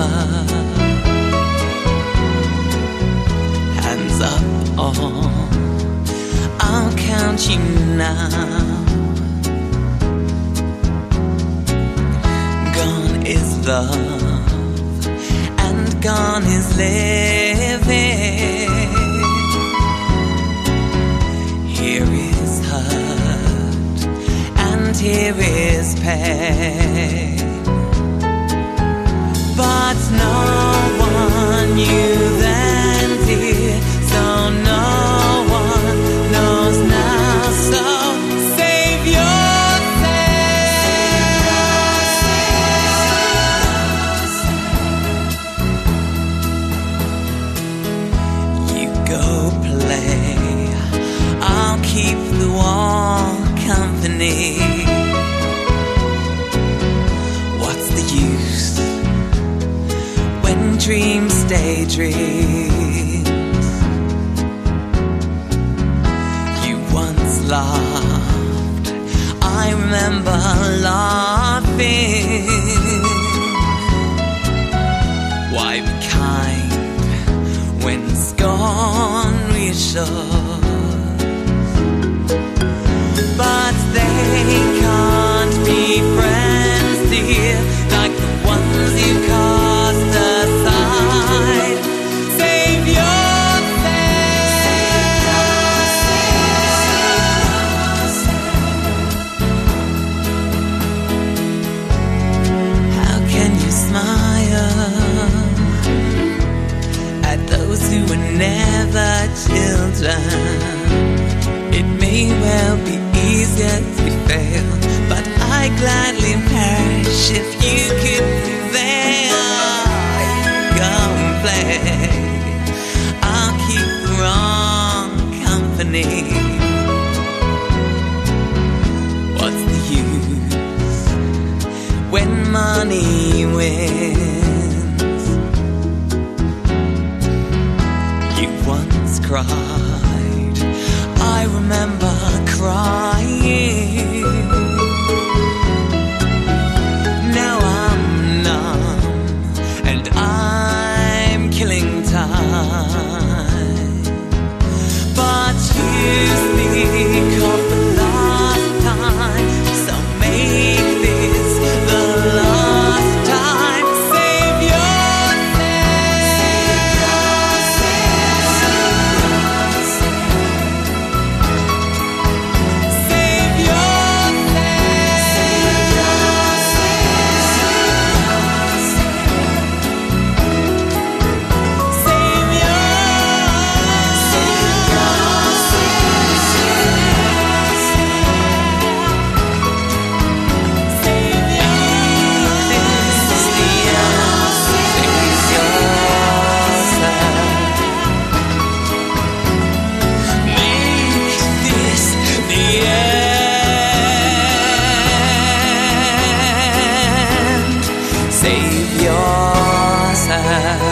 lover. Hands up, all! I'll count you now. Gone is love, and gone is living. Here is hurt, and here is pain. But no dreams stay dreams? You once laughed, I remember laughing. Why be kind when scorn reassures? Who were never children? It may well be easier to fail, but I gladly perish if you could prevail. Go and play. I'll keep wrong company. What's the use when money wins? once cried. I remember crying. save yourself.